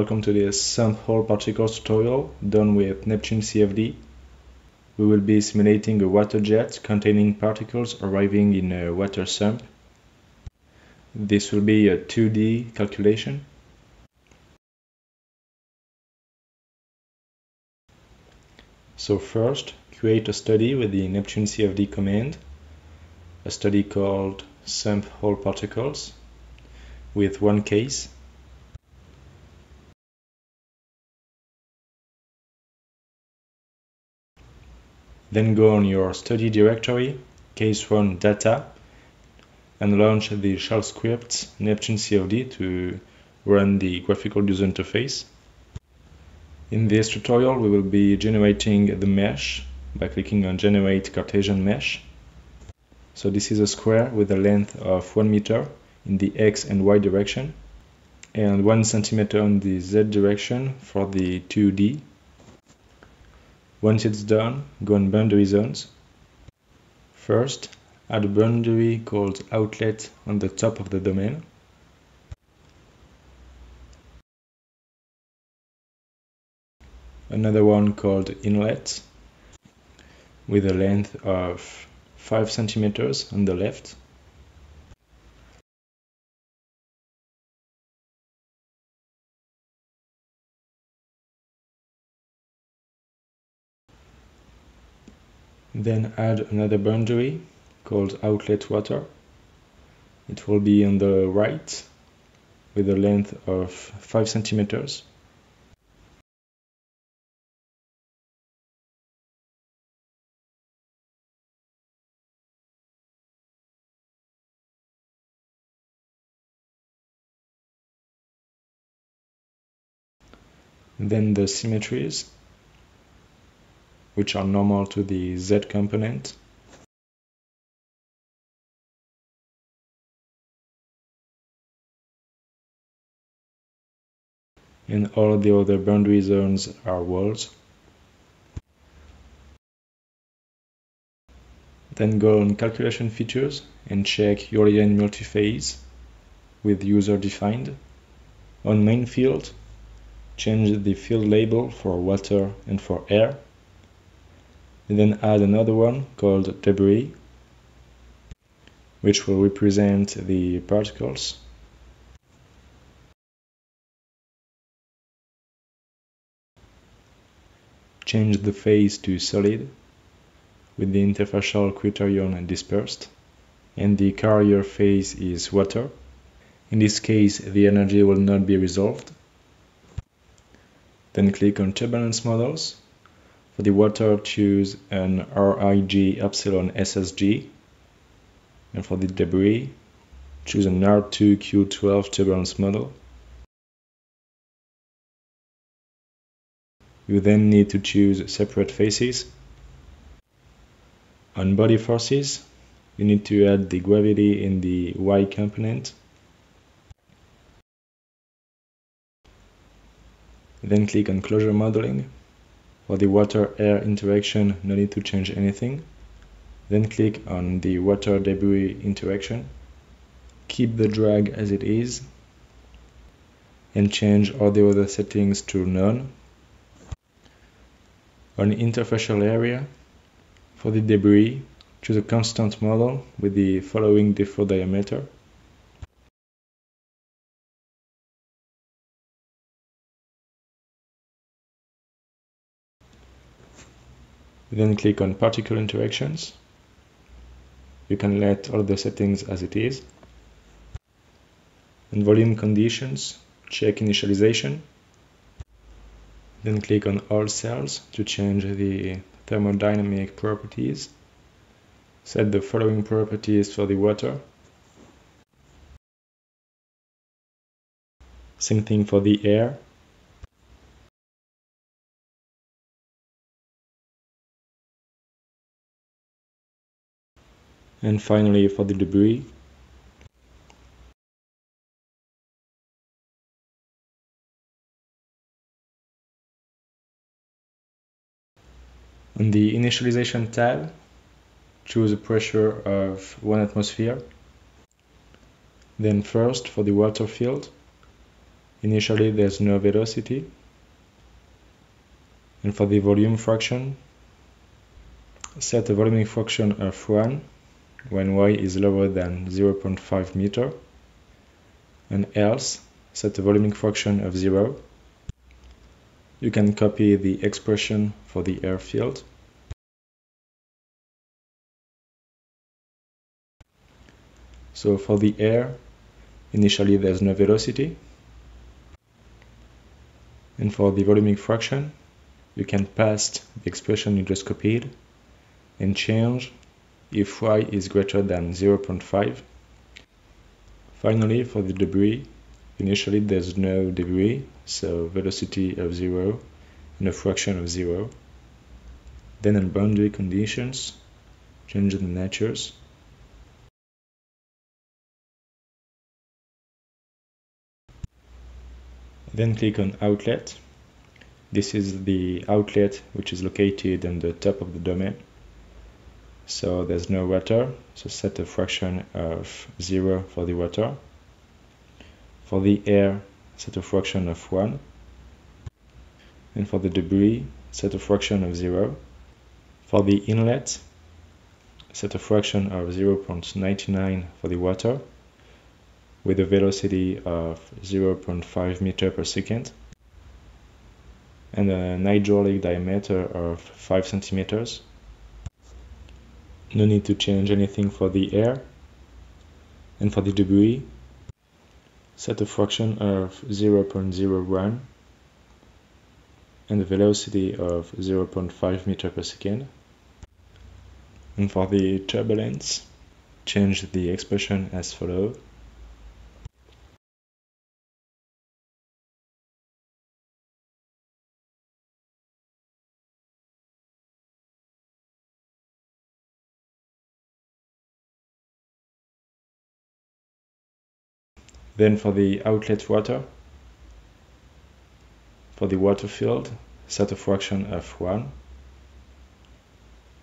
welcome to this sample particles tutorial done with Neptune CFD. We will be simulating a water jet containing particles arriving in a water sump. This will be a 2D calculation. So first, create a study with the Neptune CFD command, a study called sump hole particles with one case Then go on your study directory, case1 data, and launch the shell script Neptune CFD to run the graphical user interface. In this tutorial, we will be generating the mesh by clicking on Generate Cartesian Mesh. So this is a square with a length of 1 meter in the x and y direction and 1 centimeter in the z direction for the 2D once it's done, go on boundary zones. First, add a boundary called outlet on the top of the domain. Another one called inlet with a length of 5 centimeters on the left. Then add another boundary called outlet water. It will be on the right with a length of 5 centimeters. Then the symmetries which are normal to the Z component. And all the other boundary zones are walls. Then go on calculation features and check Eulerian multiphase with user defined. On main field, change the field label for water and for air and then add another one called debris which will represent the particles. Change the phase to solid with the interfacial criterion dispersed and the carrier phase is water. In this case the energy will not be resolved. Then click on turbulence models for the water, choose an Rij epsilon SSG. And for the debris, choose an R2Q12 turbulence model. You then need to choose separate faces. On body forces, you need to add the gravity in the Y component. Then click on closure modeling for the water-air interaction, no need to change anything. Then click on the water-debris interaction. Keep the drag as it is and change all the other settings to none. On interfacial area, for the debris, choose a constant model with the following default diameter. Then click on particle interactions. You can let all the settings as it is. In volume conditions check initialization. Then click on all cells to change the thermodynamic properties. Set the following properties for the water. Same thing for the air and finally for the debris On the initialization tab, choose a pressure of 1 atmosphere. Then first for the water field, Initially there's no velocity. And for the volume fraction, set a volumetric fraction of 1 when y is lower than 0.5 meter and else set a volumetric fraction of 0. You can copy the expression for the air field. So for the air, initially there's no velocity. And for the volumetric fraction, you can pass the expression you just copied and change if y is greater than 0.5. Finally, for the debris, initially there's no debris, so velocity of 0 and a fraction of 0. Then in boundary conditions, change the natures. Then click on outlet. This is the outlet which is located on the top of the domain so there's no water. So set a fraction of 0 for the water. For the air set a fraction of 1 and for the debris set a fraction of 0 for the inlet set a fraction of 0.99 for the water with a velocity of 0.5 meter per second and an hydraulic diameter of 5 centimeters no need to change anything for the air and for the debris. Set a fraction of 0.01 and a velocity of 0.5 meter per second. And for the turbulence change the expression as follows Then for the outlet water, for the water field, set a fraction of 1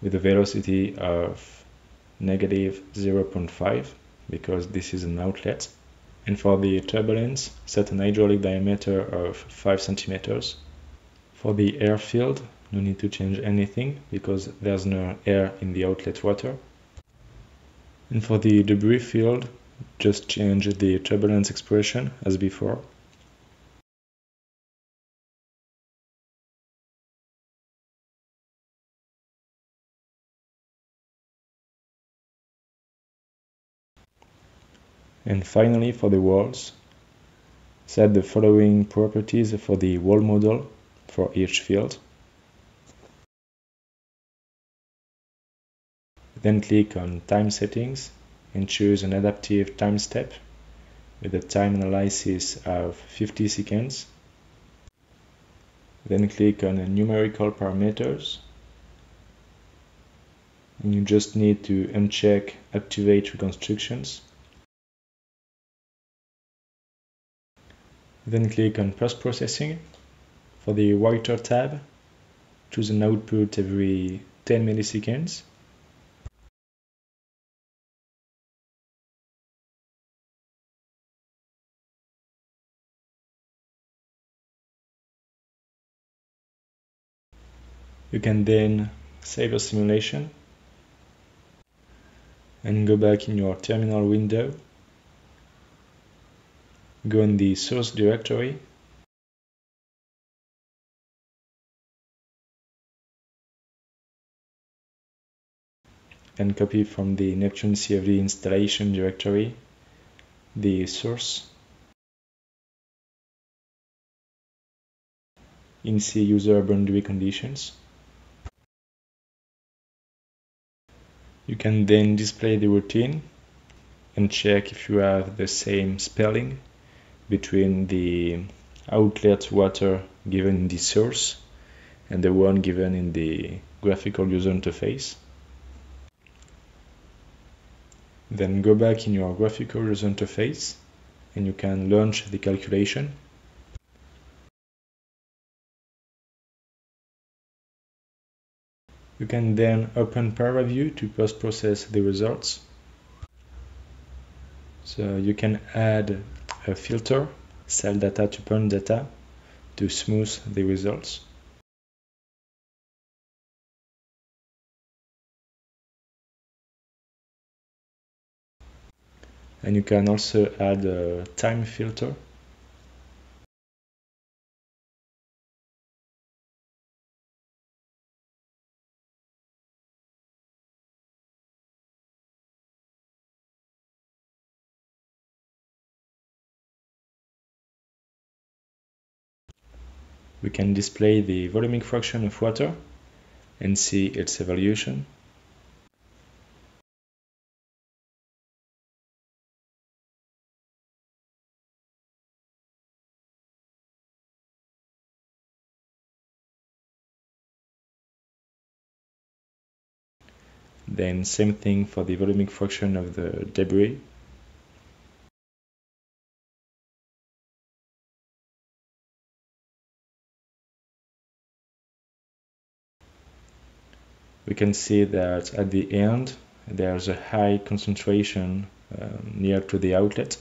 with a velocity of negative 0.5 because this is an outlet. And for the turbulence, set an hydraulic diameter of 5 centimeters. For the air field, no need to change anything because there's no air in the outlet water. And for the debris field, just change the turbulence expression as before. And finally, for the walls, set the following properties for the wall model for each field. Then click on Time Settings and choose an adaptive time step with a time analysis of 50 seconds. Then click on the numerical parameters. And you just need to uncheck activate reconstructions. Then click on post processing. For the writer tab, choose an output every 10 milliseconds. You can then save your simulation and go back in your terminal window. Go in the source directory. And copy from the Neptune CFD installation directory the source. In C user boundary conditions You can then display the routine and check if you have the same spelling between the outlet water given in the source and the one given in the graphical user interface. Then go back in your graphical user interface and you can launch the calculation You can then open ParaView to post-process the results. So you can add a filter, cell data to point data to smooth the results. And you can also add a time filter we can display the volumic fraction of water and see its evolution. Then same thing for the volumic fraction of the debris we can see that at the end there's a high concentration um, near to the outlet